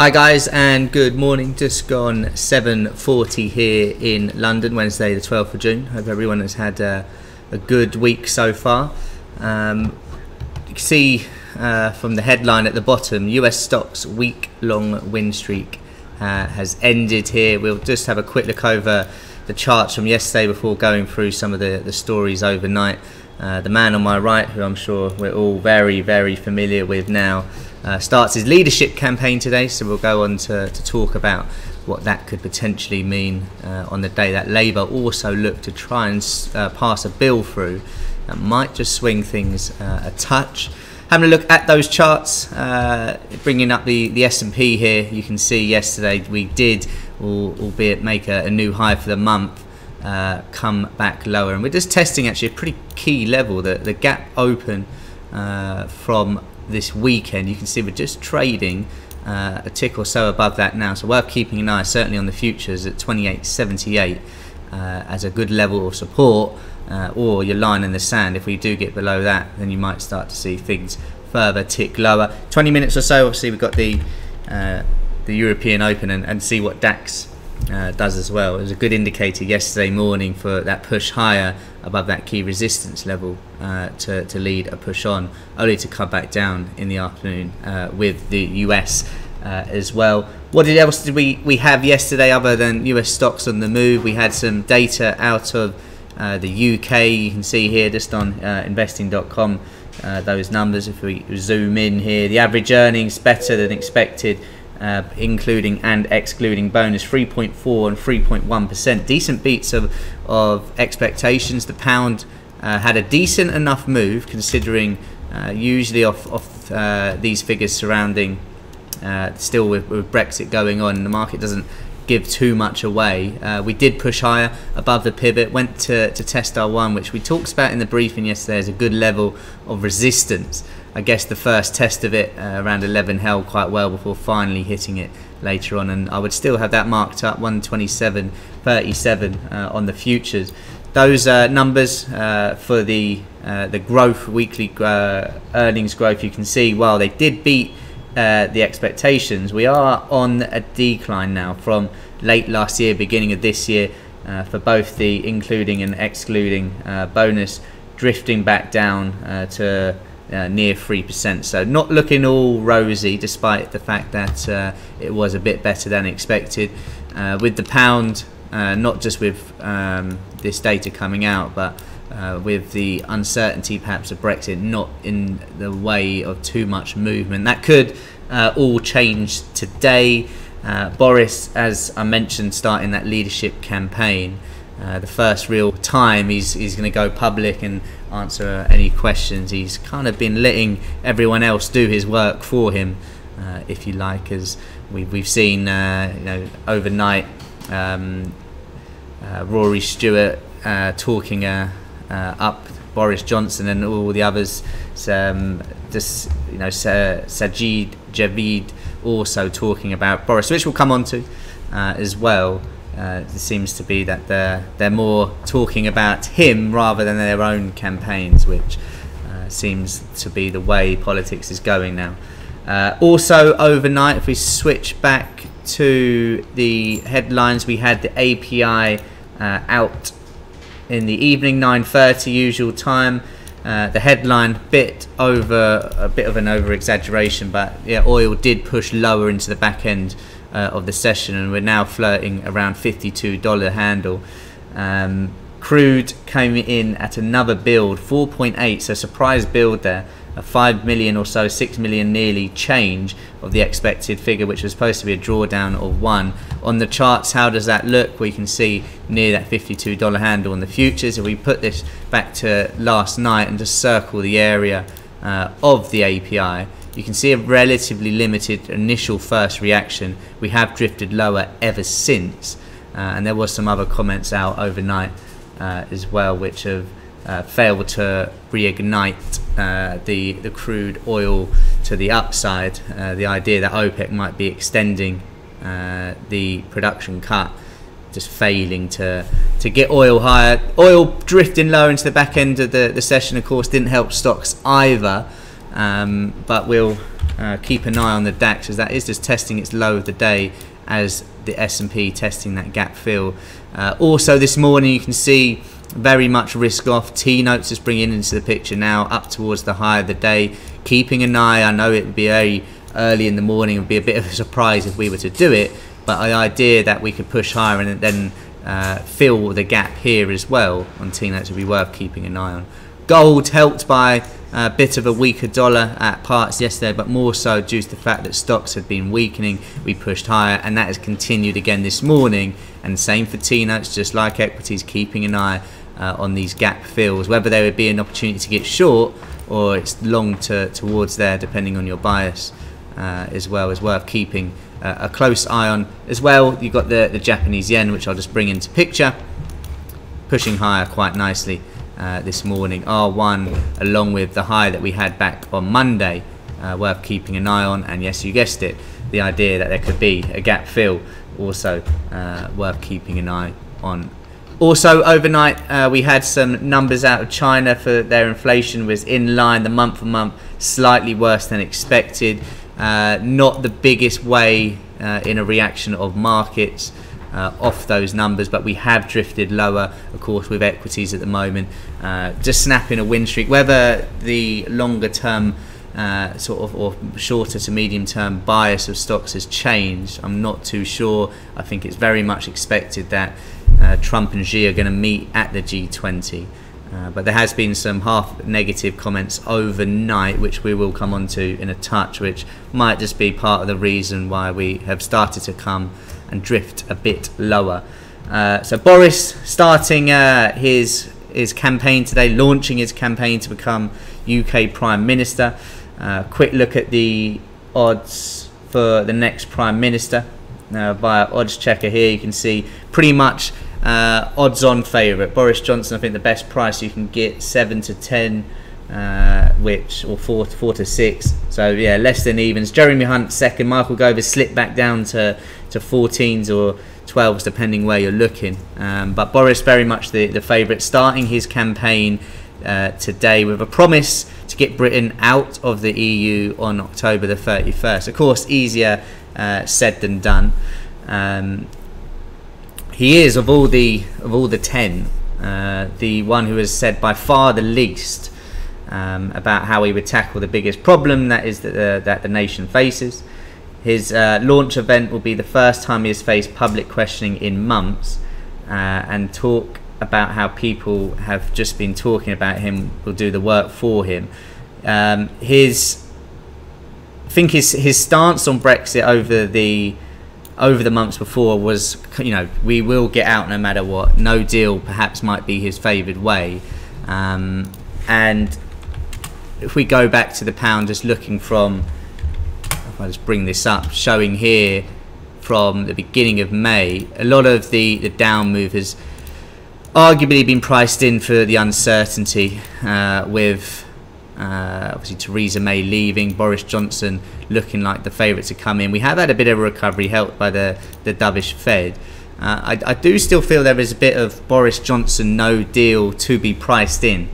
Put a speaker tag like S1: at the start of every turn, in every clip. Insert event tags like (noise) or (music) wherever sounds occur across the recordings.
S1: Hi guys and good morning. Just gone 7:40 here in London, Wednesday the 12th of June. Hope everyone has had a, a good week so far. Um, you can see uh, from the headline at the bottom, US stocks week-long win streak uh, has ended here. We'll just have a quick look over the charts from yesterday before going through some of the, the stories overnight. Uh, the man on my right, who I'm sure we're all very, very familiar with now, uh, starts his leadership campaign today. So we'll go on to, to talk about what that could potentially mean uh, on the day that Labour also look to try and uh, pass a bill through that might just swing things uh, a touch. Having a look at those charts, uh, bringing up the, the S&P here, you can see yesterday we did, albeit make a, a new high for the month, uh, come back lower. And we're just testing actually a pretty key level, the, the gap open uh, from this weekend. You can see we're just trading uh, a tick or so above that now. So worth keeping an eye certainly on the futures at 28.78 uh, as a good level of support uh, or your line in the sand. If we do get below that, then you might start to see things further tick lower. 20 minutes or so, obviously we've got the uh, the European Open and, and see what DAX uh, does as well. It was a good indicator yesterday morning for that push higher above that key resistance level uh, to, to lead a push on, only to come back down in the afternoon uh, with the US uh, as well. What else did we, we have yesterday other than US stocks on the move? We had some data out of uh, the UK. You can see here just on uh, investing.com those numbers. If we zoom in here, the average earnings better than expected uh, including and excluding bonus 3.4 and 3.1%. Decent beats of, of expectations. The pound uh, had a decent enough move considering uh, usually off, off uh, these figures surrounding uh, still with, with, Brexit going on, the market doesn't give too much away. Uh, we did push higher above the pivot, went to, to test our one, which we talked about in the briefing yesterday as a good level of resistance. I guess the first test of it uh, around 11 held quite well before finally hitting it later on, and I would still have that marked up 127.37 uh, on the futures. Those uh, numbers uh, for the uh, the growth weekly uh, earnings growth, you can see while they did beat the expectations, we are on a decline now from late last year, beginning of this year, for both the including and excluding bonus, drifting back down to uh, near 3%. So not looking all rosy despite the fact that uh, it was a bit better than expected. Uh, with the pound, uh, not just with um, this data coming out, but uh, with the uncertainty perhaps of Brexit not in the way of too much movement. That could uh, all change today. Boris, as I mentioned, starting that leadership campaign. Uh, the first real time he's, he's going to go public and answer any questions. He's kind of been letting everyone else do his work for him, uh, if you like, as we've, we've seen uh, you know, overnight um, uh, Rory Stewart uh, talking up Boris Johnson and all the others. Um, just, you know, Sajid Javid also talking about Boris, which we'll come on to as well uh, it seems to be that they're they're more talking about him rather than their own campaigns, which uh, seems to be the way politics is going now. Uh, also, overnight, if we switch back to the headlines, we had the API uh, out in the evening, 9:30 usual time. Uh, the headline bit over a bit of an over exaggeration, but yeah, oil did push lower into the back end uh, of the session, and we're now flirting around $52 handle. Um, crude came in at another build, 4.8, so surprise build there, a 5 million or so, 6 million nearly change of the expected figure, which was supposed to be a drawdown of 1. On the charts, how does that look? We can see near that $52 handle on the futures. If we put this back to last night and just circle the area uh, of the API, you can see a relatively limited initial first reaction. We have drifted lower ever since, uh, and there was some other comments out overnight uh, as well, which have uh, failed to reignite uh, the the crude oil to the upside. Uh, the idea that OPEC might be extending uh, the production cut just failing to to get oil higher. Oil drifting lower into the back end of the, the session, of course, didn't help stocks either. Um, but we'll uh, keep an eye on the DAX as that is just testing its low of the day as the S&P testing that gap fill. Uh, also this morning you can see very much risk off. T notes is bringing into the picture now up towards the high of the day. Keeping an eye, I know it would be very early in the morning, it would be a bit of a surprise if we were to do it, but the idea that we could push higher and then uh, fill the gap here as well on T notes would be worth keeping an eye on. Gold helped by a bit of a weaker dollar at parts yesterday, but more so due to the fact that stocks had been weakening. We pushed higher, and that has continued again this morning. And same for T notes, just like equities, keeping an eye uh, on these gap fills, whether there would be an opportunity to get short or it's long to, towards there, depending on your bias uh, as well, is worth keeping uh, a close eye on. As well, you've got the, the Japanese yen, which I'll just bring into picture, pushing higher quite nicely uh, this morning. R1 along with the high that we had back on Monday uh, worth keeping an eye on and yes you guessed it the idea that there could be a gap fill also uh, worth keeping an eye on. Also overnight uh, we had some numbers out of China for their inflation was in line the month for month slightly worse than expected uh, not the biggest way uh, in a reaction of markets uh, off those numbers, but we have drifted lower, of course, with equities at the moment. Uh, just snapping a win streak. Whether the longer term uh, sort of or shorter to medium term bias of stocks has changed, I'm not too sure. I think it's very much expected that uh, Trump and Xi are going to meet at the G20. Uh, but there has been some half negative comments overnight, which we will come on to in a touch, which might just be part of the reason why we have started to come and drift a bit lower. Uh, so Boris starting uh, his his campaign today, launching his campaign to become UK Prime Minister. Uh, quick look at the odds for the next Prime Minister uh, via odds checker here. You can see pretty much uh, odds on favourite. Boris Johnson, I think the best price you can get seven to ten. Uh, which or four to four to six. So yeah, less than evens. Jeremy Hunt second. Michael Gove has slipped back down to to 14s or 12s depending where you're looking. Um, but Boris very much the the favourite, starting his campaign uh, today with a promise to get Britain out of the EU on October the 31st. Of course, easier uh, said than done. Um, he is of all the of all the ten, uh, the one who has said by far the least um, about how he would tackle the biggest problem that is uh, that the nation faces. His uh, launch event will be the first time he has faced public questioning in months uh, and talk about how people have just been talking about him will do the work for him. Um, his, I think his his stance on Brexit over the over the months before was, you know, we will get out no matter what. No deal, perhaps, might be his favoured way, um, and if we go back to the pound, just looking from, if I just bring this up, showing here from the beginning of May, a lot of the, the down move has arguably been priced in for the uncertainty uh, with uh, obviously Theresa May leaving, Boris Johnson looking like the favourite to come in. We have had a bit of a recovery helped by the, the dovish Fed. Uh, I, I do still feel there is a bit of Boris Johnson no deal to be priced in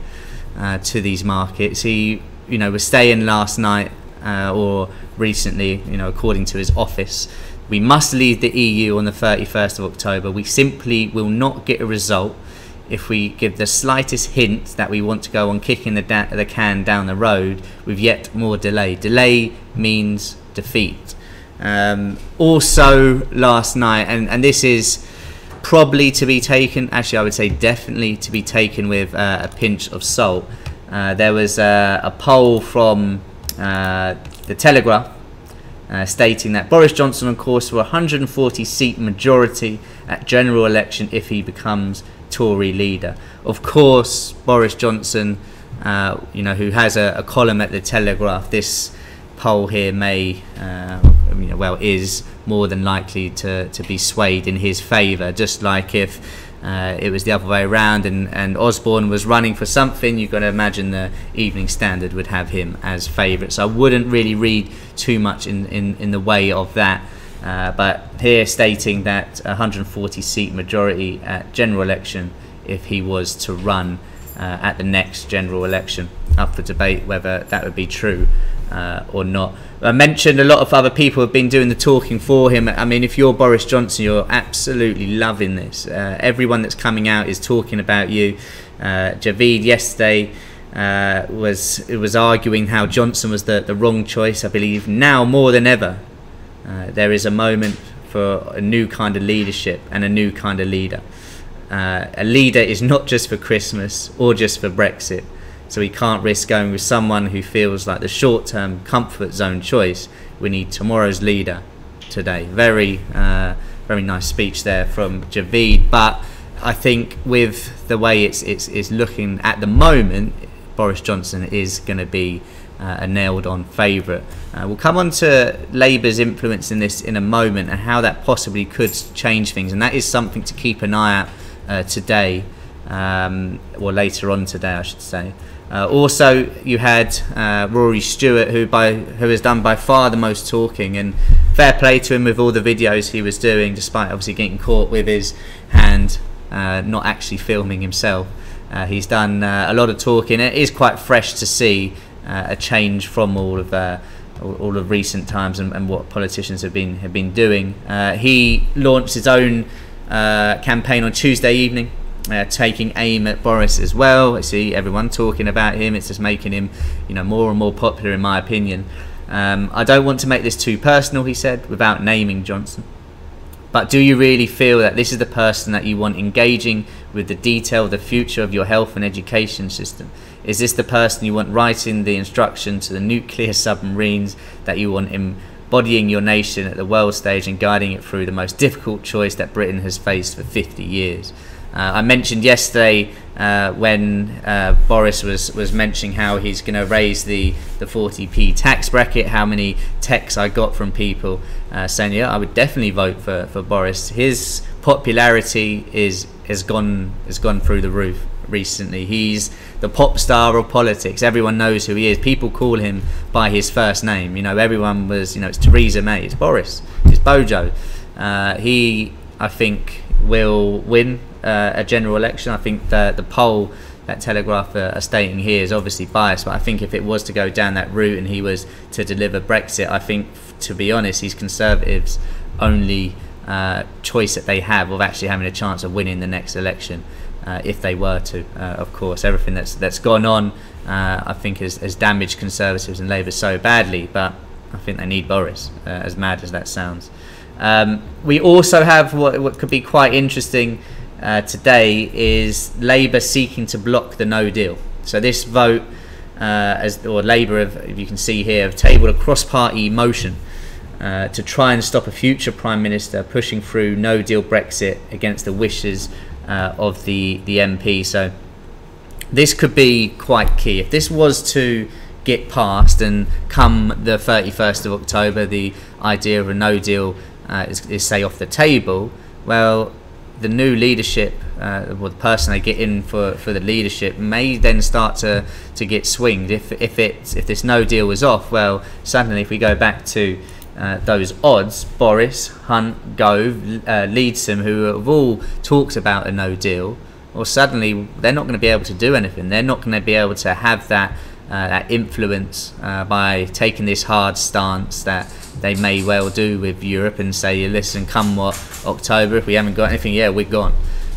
S1: uh, to these markets. He, you know, was staying last night uh, or recently, you know, according to his office. We must leave the EU on the 31st of October. We simply will not get a result if we give the slightest hint that we want to go on kicking the, da- the can down the road with yet more delay. Delay means defeat. Um, also, last night, and, and this is probably to be taken, actually, I would say definitely to be taken with uh, a pinch of salt. Uh, there was uh, a poll from uh, the Telegraph uh, stating that Boris Johnson, of course, for a 140 seat majority at general election if he becomes Tory leader. Of course, Boris Johnson, uh, you know, who has a, a, column at the Telegraph, this poll here may, uh, you know, well, is more than likely to, to be swayed in his favour. Just like if uh, it was the other way around and, and Osborne was running for something, you've got to imagine the Evening Standard would have him as favourite. So I wouldn't really read too much in, in, in the way of that. Uh, but here stating that 140 seat majority at general election if he was to run uh, at the next general election. Up for debate whether that would be true uh, or not. I mentioned a lot of other people have been doing the talking for him. I mean, if you're Boris Johnson, you're absolutely loving this. Uh, everyone that's coming out is talking about you. Uh, Javid yesterday uh, was was arguing how Johnson was the, the wrong choice. I believe now more than ever, uh, there is a moment for a new kind of leadership and a new kind of leader. Uh, a leader is not just for Christmas or just for Brexit. So we can't risk going with someone who feels like the short term comfort zone choice. We need tomorrow's leader today. Very, uh, very nice speech there from Javid. But I think with the way it's, it's, it's looking at the moment, Boris Johnson is going to be uh, a nailed on favourite. Uh, we'll come on to Labour's influence in this in a moment and how that possibly could change things. And that is something to keep an eye out uh, today, um, or later on today, I should say. Uh, also, you had uh, Rory Stewart, who by who has done by far the most talking, and fair play to him with all the videos he was doing, despite obviously getting caught with his hand uh, not actually filming himself. Uh, he's done uh, a lot of talking. It is quite fresh to see uh, a change from all of all, all, of recent times and, and, what politicians have been have been doing. he launched his own campaign on Tuesday evening uh, taking aim at Boris as well. I see everyone talking about him. It's just making him, you know, more and more popular, in my opinion. Um, I don't want to make this too personal, he said, without naming Johnson. But do you really feel that this is the person that you want engaging with the detail of the future of your health and education system? Is this the person you want writing the instruction to the nuclear (laughs) submarines that you want embodying your nation at the world stage and guiding it through the most difficult choice that Britain has faced for 50 years? Uh, I mentioned yesterday uh, when uh, Boris was, was mentioning how he's going to raise the, the 40p tax bracket, how many texts I got from people uh, saying, yeah, I would definitely vote for, for Boris. His popularity is has gone has gone through the roof recently. He's the pop star of politics. Everyone knows who he is. People call him by his first name. You know, everyone was, you know, it's Theresa May, it's Boris, it's Bojo. Uh, he, I think, will win uh, a general election. I think the the poll that Telegraph are, are, stating here is obviously biased, but I think if it was to go down that route and he was to deliver Brexit, I think, to be honest, he's Conservatives' only uh, choice that they have of actually having a chance of winning the next election. Uh, if they were to, uh, of course, everything that's that's gone on, uh, I think has, has damaged Conservatives and Labour so badly. But I think they need Boris, uh, as mad as that sounds. Um, we also have what, what could be quite interesting uh, today is Labour seeking to block the No Deal. So this vote, uh, as or Labour, have, if you can see here, have tabled a cross-party motion uh, to try and stop a future Prime Minister pushing through No Deal Brexit against the wishes uh, of the the MP. So this could be quite key if this was to get past and come the 31st of October, the idea of a No Deal uh, is, is say off the table. Well, the new leadership, uh, or the person they get in for, for the leadership, may then start to, to get swinged. If if it if this no deal was off, well, suddenly if we go back to uh, those odds, Boris, Hunt, Gove, uh, Leadsom, who have all talked about a no deal, well, suddenly they're not going to be able to do anything. They're not going to be able to have that uh, that influence uh, by taking this hard stance that they may well do with Europe and say, listen, come what October, if we haven't got anything, yeah, we're gone.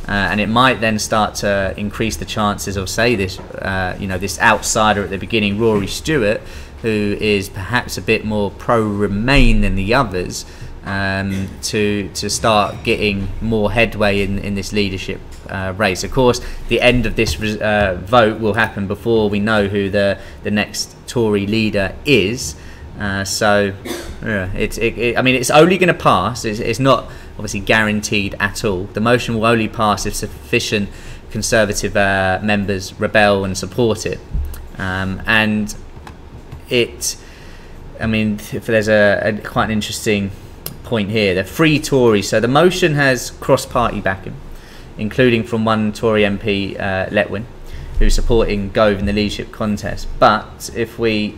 S1: Uh, and it might then start to increase the chances of, say, this, uh, you know, this outsider at the beginning, Rory Stewart, who is perhaps a bit more pro-Remain than the others, um, to to start getting more headway in, in this leadership uh, race. Of course, the end of this uh, vote will happen before we know who the the next Tory leader is. Uh, so, yeah, it's. It, it, I mean, it's only going to pass. It's, it's not obviously guaranteed at all. The motion will only pass if sufficient Conservative uh, members rebel and support it. Um, and it. I mean, if there's a, a, quite an interesting point here. The free Tories. So the motion has cross-party backing, including from one Tory MP, uh, Letwin, who's supporting Gove in the leadership contest. But if we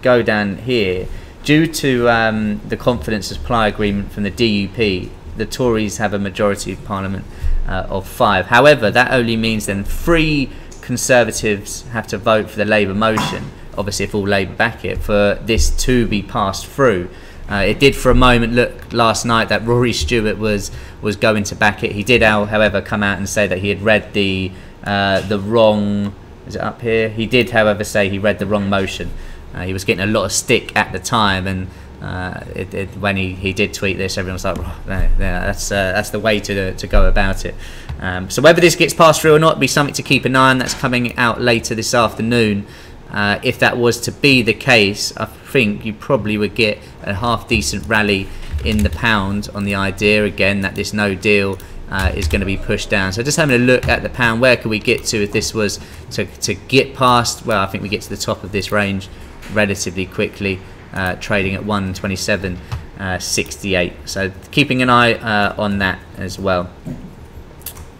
S1: go down here, due to um, the confidence supply agreement from the DUP, the Tories have a majority of Parliament uh, of five. However, that only means then three Conservatives have to vote for the Labour motion? Obviously, if all Labour back it, for this to be passed through. Uh, it did for a moment look last night that Rory Stewart was was going to back it. He did, however, come out and say that he had read the uh, the wrong. Is it up here? He did, however, say he read the wrong motion. Uh, he was getting a lot of stick at the time, and uh, it, it, when he, he did tweet this, everyone was like, oh, that's uh, that's the way to to go about it. Um, so whether this gets passed through or not, be something to keep an eye on. That's coming out later this afternoon. Uh, if that was to be the case, I think you probably would get a half decent rally in the pound on the idea again that this no deal uh, is going to be pushed down. So just having a look at the pound, where could we get to if this was to, to get past? Well, I think we get to the top of this range relatively quickly, uh, trading at 127.68. Uh, so keeping an eye uh, on that as well.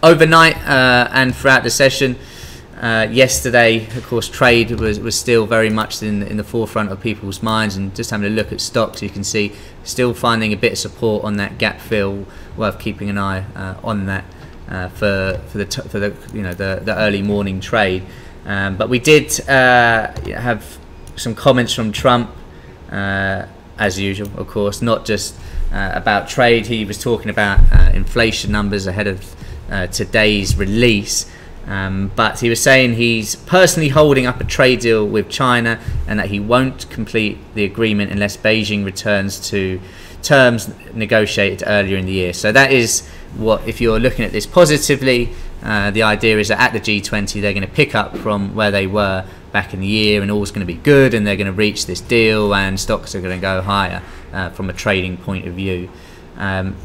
S1: Overnight uh, and throughout the session, uh, yesterday, of course, trade was, was still very much in, in the forefront of people's minds, and just having a look at stocks, you can see still finding a bit of support on that gap fill. Worth keeping an eye uh, on that uh, for for the for the you know the the early morning trade. Um, but we did uh, have some comments from Trump, uh, as usual, of course, not just uh, about trade. He was talking about inflation numbers ahead of today's release. Um, but he was saying he's personally holding up a trade deal with China and that he won't complete the agreement unless Beijing returns to terms negotiated earlier in the year. So that is what, if you're looking at this positively, uh, the idea is that at the G20 they're going to pick up from where they were back in the year and all's going to be good and they're going to reach this deal and stocks are going to go higher uh, from a trading point of view. Um,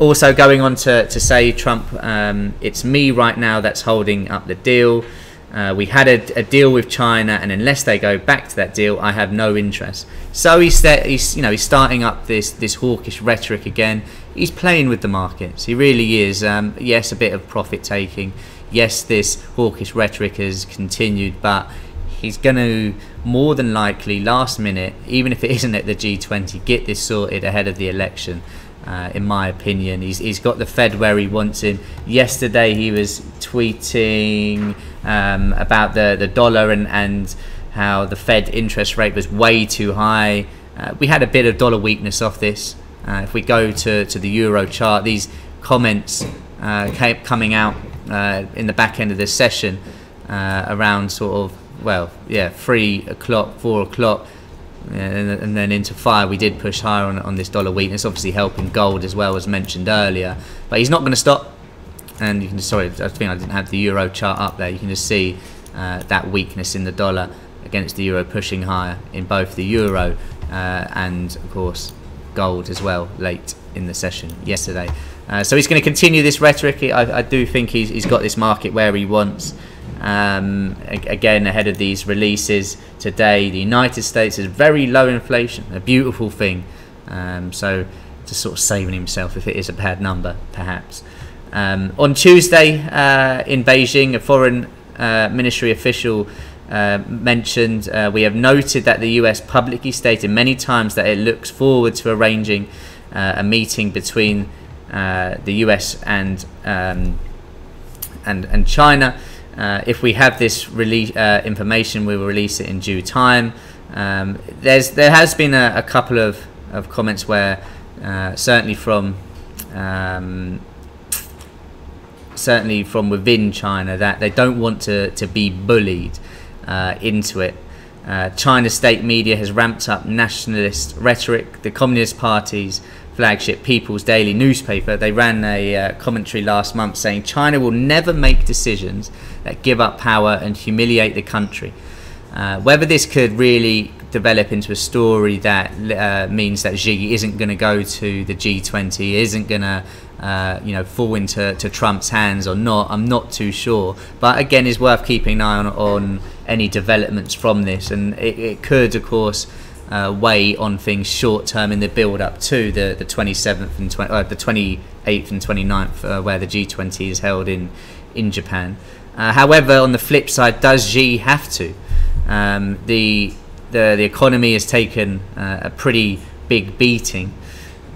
S1: also going on to, to say Trump, um, it's me right now that's holding up the deal. Uh, we had a, a, deal with China, and unless they go back to that deal, I have no interest. So he's, he's you know he's starting up this this hawkish rhetoric again. He's playing with the markets. He really is. Um, yes, a bit of profit taking. Yes, this hawkish rhetoric has continued, but he's going to more than likely last minute, even if it isn't at the G20, get this sorted ahead of the election uh, in my opinion. He's, he's got the Fed where he wants him. Yesterday he was tweeting um, about the, the dollar and, and how the Fed interest rate was way too high. Uh, we had a bit of dollar weakness off this. Uh, if we go to, to the euro chart, these comments uh, kept coming out uh, in the back end of this session uh, around sort of, well, yeah, 3 o'clock, 4 o'clock and, then into fire we did push higher on, on this dollar weakness obviously helping gold as well as mentioned earlier. But he's not going to stop. And you can sorry I think I didn't have the euro chart up there. You can just see uh, that weakness in the dollar against the euro pushing higher in both the euro uh, and of course gold as well late in the session yesterday. Uh, so he's going to continue this rhetoric. I, I do think he's, he's got this market where he wants um, again, ahead of these releases today, the United States has very low inflation, a beautiful thing. Um, so, just sort of saving himself if it is a bad number, perhaps. Um, on Tuesday uh, in Beijing, a foreign uh, ministry official uh, mentioned uh, we have noted that the US publicly stated many times that it looks forward to arranging uh, a meeting between uh, the US and um, and and China. Uh, if we have this release uh, information, we will release it in due time. Um, there's there has been a, a, couple of, of comments where uh, certainly from um, certainly from within China that they don't want to, to be bullied uh, into it. Uh, China's state media has ramped up nationalist rhetoric. The Communist Party's flagship People's Daily newspaper, they ran a uh, commentary last month saying China will never make decisions that give up power and humiliate the country. Uh, whether this could really develop into a story that uh, means that Xi isn't going to go to the G20, isn't going to, uh, you know, fall into to Trump's hands or not, I'm not too sure. But again, it's worth keeping an eye on, on any developments from this, and it, it could, of course. Uh, weigh on things short term in the build up to the, the 27th and 20, uh, the 28th and 29th, uh, where the G20 is held in in Japan. Uh, however, on the flip side, does Xi have to? Um, the, the the economy has taken uh, a pretty big beating.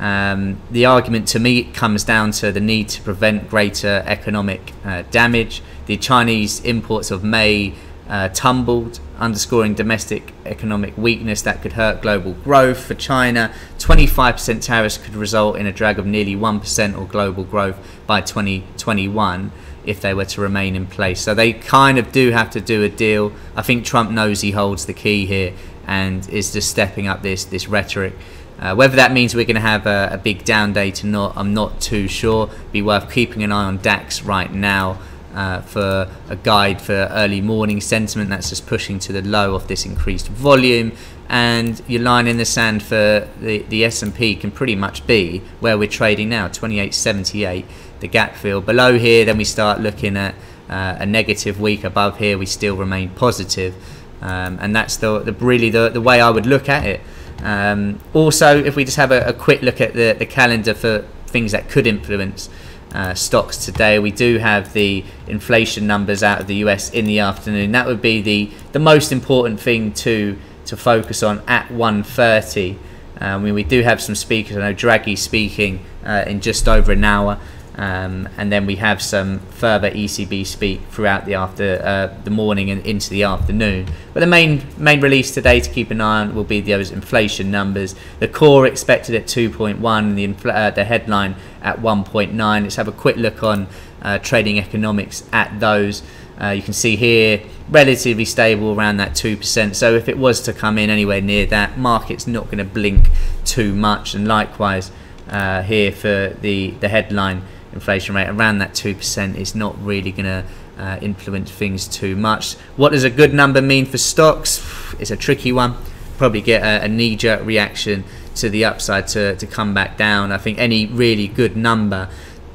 S1: Um, the argument to me comes down to the need to prevent greater economic uh, damage. the Chinese imports of May uh, tumbled, underscoring domestic economic weakness that could hurt global growth. For China, 25% tariffs could result in a drag of nearly 1% or global growth by 2021 if they were to remain in place. So they kind of do have to do a deal. I think Trump knows he holds the key here and is just stepping up this this rhetoric. Uh, whether that means we're going to have a, a, big down day to not, I'm not too sure. Be worth keeping an eye on DAX right now uh, for a guide for early morning sentiment. That's just pushing to the low of this increased volume. And your line in the sand for the, the S&P can pretty much be where we're trading now, 28.78, the gap fill. Below here, then we start looking at uh, a negative week. Above here, we still remain positive. Um, and that's the, the really the, the way I would look at it. Um, also, if we just have a, a, quick look at the, the calendar for things that could influence uh, stocks today, we do have the inflation numbers out of the US in the afternoon. That would be the, the most important thing to to focus on at 1.30. Uh, I mean, we do have some speakers. I know Draghi speaking uh, in just over an hour. Um, and then we have some further ECB speak throughout the after uh, the morning and into the afternoon. But the main main release today to keep an eye on will be those inflation numbers. The core expected at 2.1, the uh, the headline at 1.9. Let's have a quick look on uh, trading economics at those. Uh, you can see here relatively stable around that 2%. So if it was to come in anywhere near that, market's not going to blink too much. And likewise uh, here for the the headline inflation rate around that 2% is not really going to uh, influence things too much. What does a good number mean for stocks? It's a tricky one. Probably get a, a knee jerk reaction to the upside to, to come back down. I think any really good number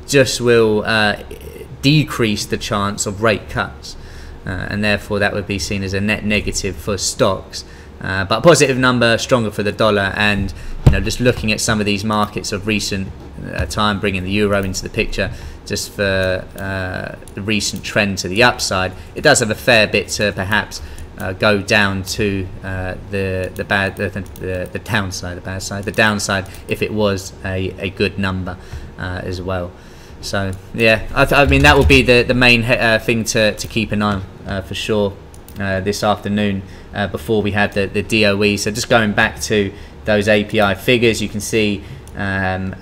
S1: just will uh, decrease the chance of rate cuts. Uh, and therefore, that would be seen as a net negative for stocks. Uh, but positive number, stronger for the dollar, and you know, just looking at some of these markets of recent uh, time, bringing the euro into the picture, just for uh, the recent trend to the upside, it does have a fair bit to perhaps uh, go down to uh, the the bad the, the, the, downside, the bad side, the downside if it was a, a good number uh, as well. So yeah, I, I, mean that will be the the main uh, thing to, to keep an eye on for sure this afternoon before we have the the DOE. So just going back to those API figures, you can see um,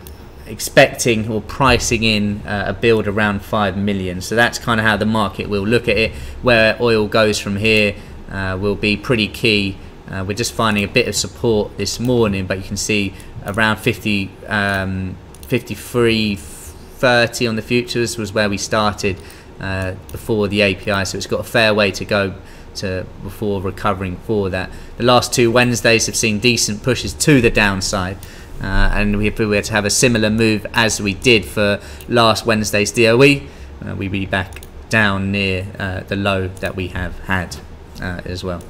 S1: expecting or pricing in uh, a build around 5 million. So that's kind of how the market will look at it. Where oil goes from here uh, will be pretty key. Uh, we're just finding a bit of support this morning, but you can see around 50, um, 53, 30 on the futures was where we started uh, before the API. So it's got a fair way to go before recovering for that. The last two Wednesdays have seen decent pushes to the downside. Uh, and we were to have a similar move as we did for last Wednesday's DOE, uh, we'd be back down near uh, the low that we have had uh, as well.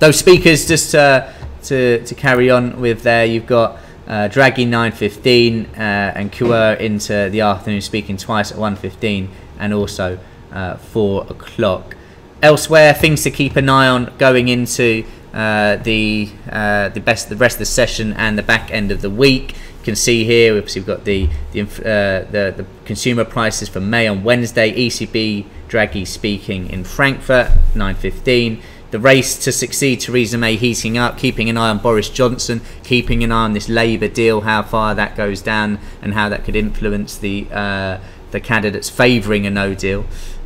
S1: Those speakers, just uh, to, to carry on with there, you've got uh, Draghi 9.15 uh, and Coeuré into the afternoon speaking twice at 1.15 and also 4 o'clock. Elsewhere, things to keep an eye on going into uh, the uh, the best the rest of the session and the back end of the week. You can see here obviously, we've got the the, uh, the, the consumer prices for May on Wednesday. ECB Draghi speaking in Frankfurt 9:15. The race to succeed Theresa May heating up, keeping an eye on Boris Johnson, keeping an eye on this Labour deal, how far that goes down, and how that could influence the uh, the candidates favouring a no deal.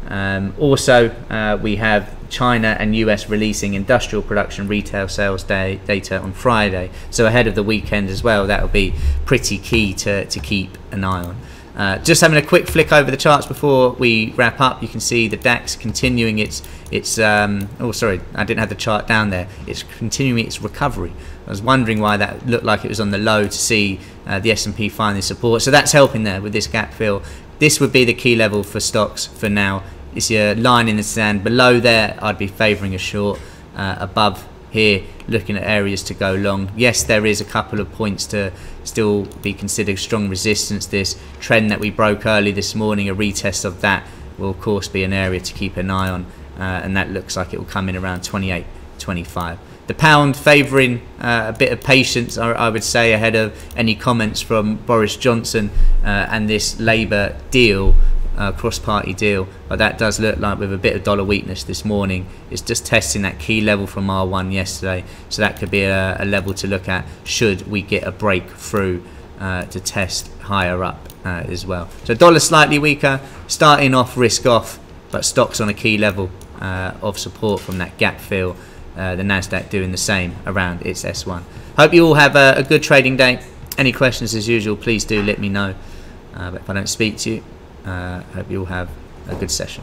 S1: Um, also, uh, we have China and US releasing industrial production retail sales day, data on Friday. So ahead of the weekend as well, that will be pretty key to, to keep an eye on. Uh, just having a quick flick over the charts before we wrap up, you can see the DAX continuing its its. Um, oh, sorry, I didn't have the chart down there. It's continuing its recovery. I was wondering why that looked like it was on the low to see uh, the S&P finally support. So that's helping there with this gap fill. This would be the key level for stocks for now is your line in the sand. Below there, I'd be favouring a short. Uh, above here, looking at areas to go long. Yes, there is a couple of points to still be considered strong resistance. This trend that we broke early this morning, a retest of that will of course be an area to keep an eye on. Uh, and that looks like it will come in around 28, 25. The pound favouring uh, a bit of patience, I, I, would say, ahead of any comments from Boris Johnson uh, and this Labour deal uh, cross-party deal, but that does look like with a bit of dollar weakness this morning, it's just testing that key level from R1 yesterday. So that could be a, a level to look at should we get a break through uh, to test higher up uh, as well. So dollar slightly weaker, starting off risk off, but stocks on a key level uh, of support from that gap fill. Uh, the Nasdaq doing the same around its S1. Hope you all have a, a good trading day. Any questions as usual, please do let me know. Uh, but if I don't speak to you, uh, hope you all have a good session.